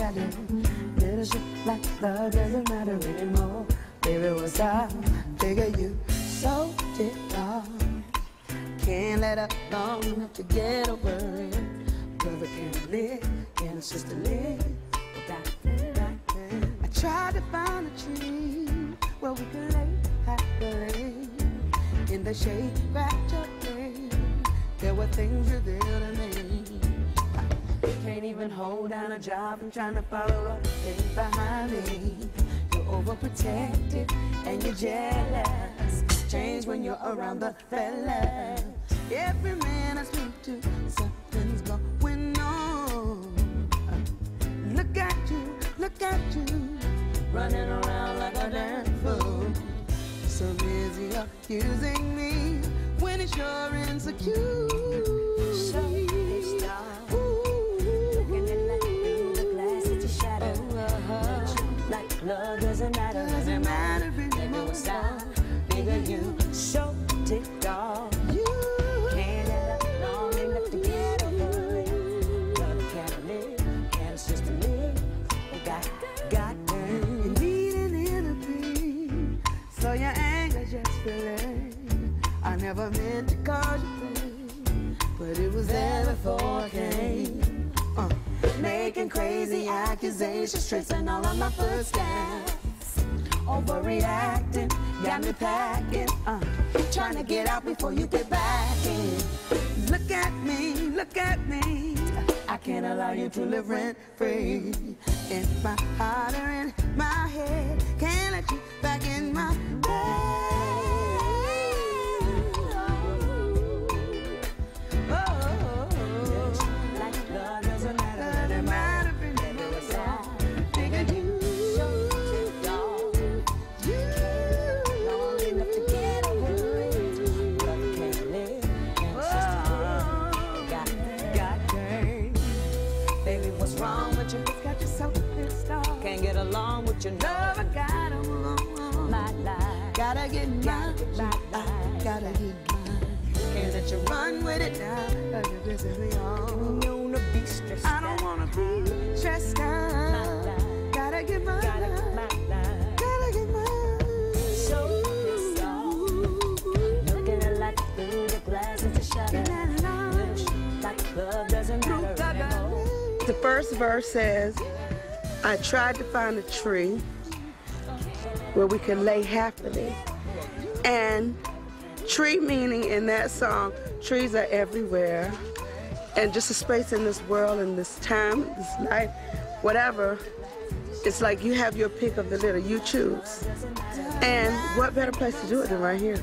shadow. Little shit like love doesn't matter anymore. Baby, what's up? Figure you so did wrong. Can't let up long enough to get over it. Brother can't live, and a sister live. I tried to find a tree where we could lay happily in the shade, wrapped up in. There were things revealed to me. Even hold down a job and trying to follow up things behind me. You're overprotected and you're jealous. Change when you're around the fellas. Every man I speak to, something's going on. Look at you, look at you, running around like a damn fool. So busy accusing me when it's your insecure. Bigger you, so ticked off. You can't long enough to get. Love can't live, can't live. You need an enemy, so your anger just feeling. I never meant to cause you pain, but it was there before it came. Uh, making crazy accusations, tracing all of my footsteps. Overreacting, got me packing. Uh, trying to get out before you get back in. Look at me, look at me. I can't allow you to live rent free you? Got you so pissed off. Can't get along with your gotta move on. My life. Gotta get mine. My life. Gotta get mine. Can't let you run with it now. Cause you're pissing me off. You wanna be stressed I don't wanna be stressed out. Gotta get mine. Gotta get. Gotta mine. So pissed off. Looking at life through the glass, it's a shadow. The first verse says, I tried to find a tree where we could lay happily. And tree meaning in that song, trees are everywhere. And just a space in this world and this time, this life, whatever, it's like you have your pick of the litter, you choose. And what better place to do it than right here?